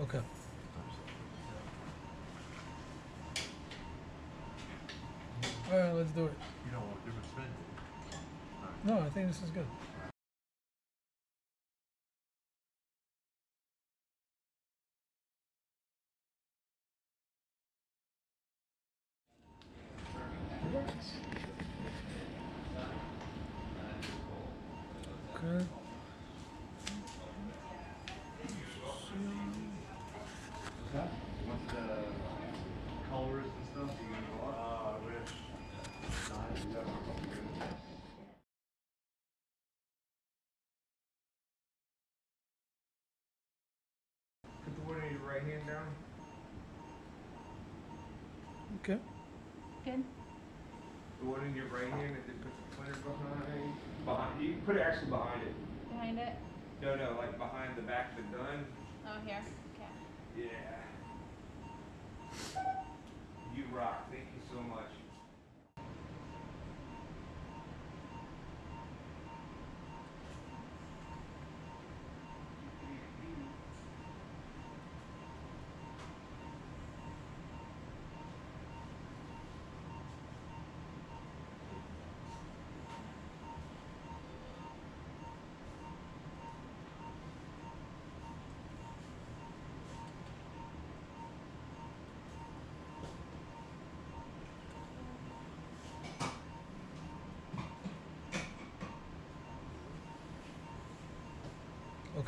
Okay. All right, let's do it. You don't want spin, do? All right. No, I think this is good. Okay. Hand down. Okay. Good. The one in your right hand and then put the pointer behind. Behind. You can put it actually behind it. Behind it. No, no, like behind the back of the gun. Oh, here. Okay. Yeah. You rock. Thank you so much.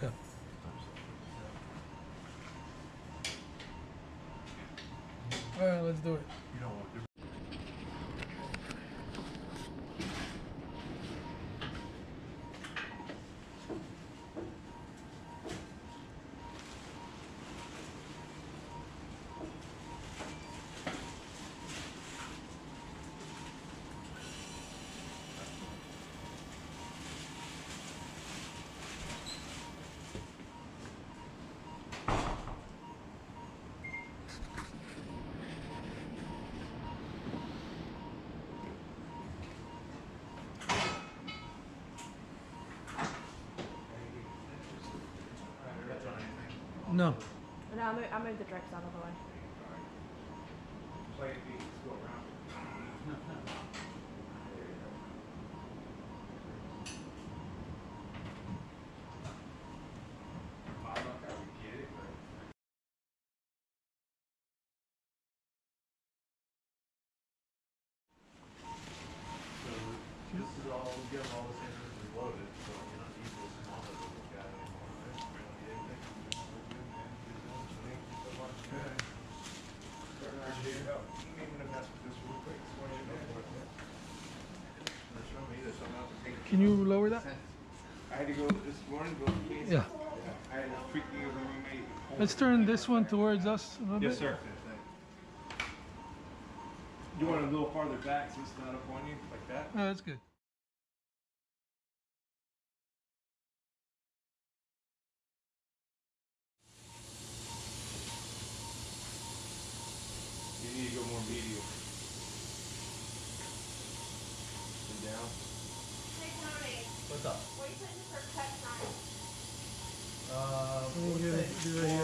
Okay. All right, let's do it. You don't want. That's on anything? No. No, I moved, I'll move the drinks out of the way. Play the go around. I don't know how we get it, but. So this is all, we get all this in loaded, so Appreciate your may want to mess with this real quick. It's one of your That's from me, there's something else to take. Can you lower that? I had to go this morning, to Yeah. I had a freaking of a roommate. Let's turn this one towards us a little Yes, bit. sir. You want it a little farther back so it's not up on you, like that? No, that's good. We'll get it- do it here.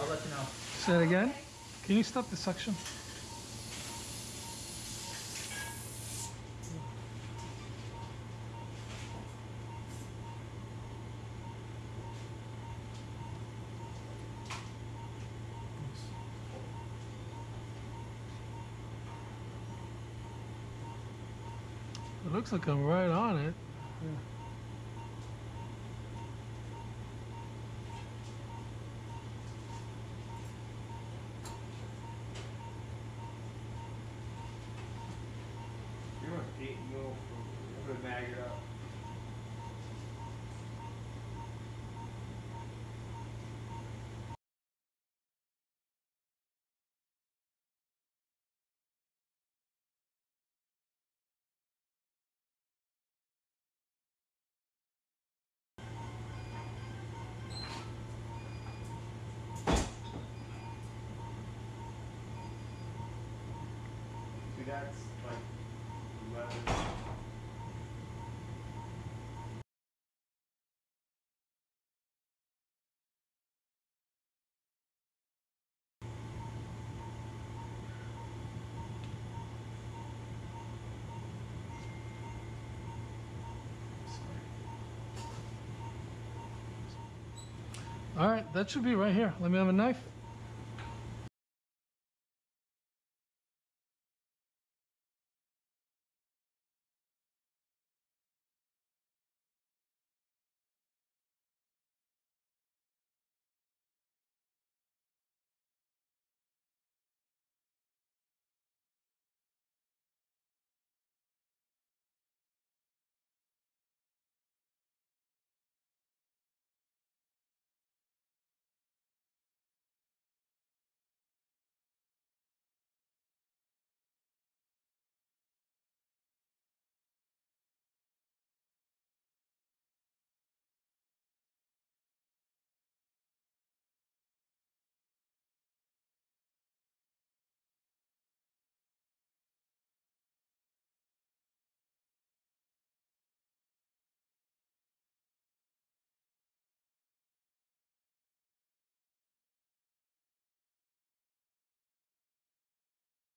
I'll let you know. Say it again. Can you stop the suction? It looks like I'm right on it. You're the maggot up. See, that's like. All right, that should be right here. Let me have a knife.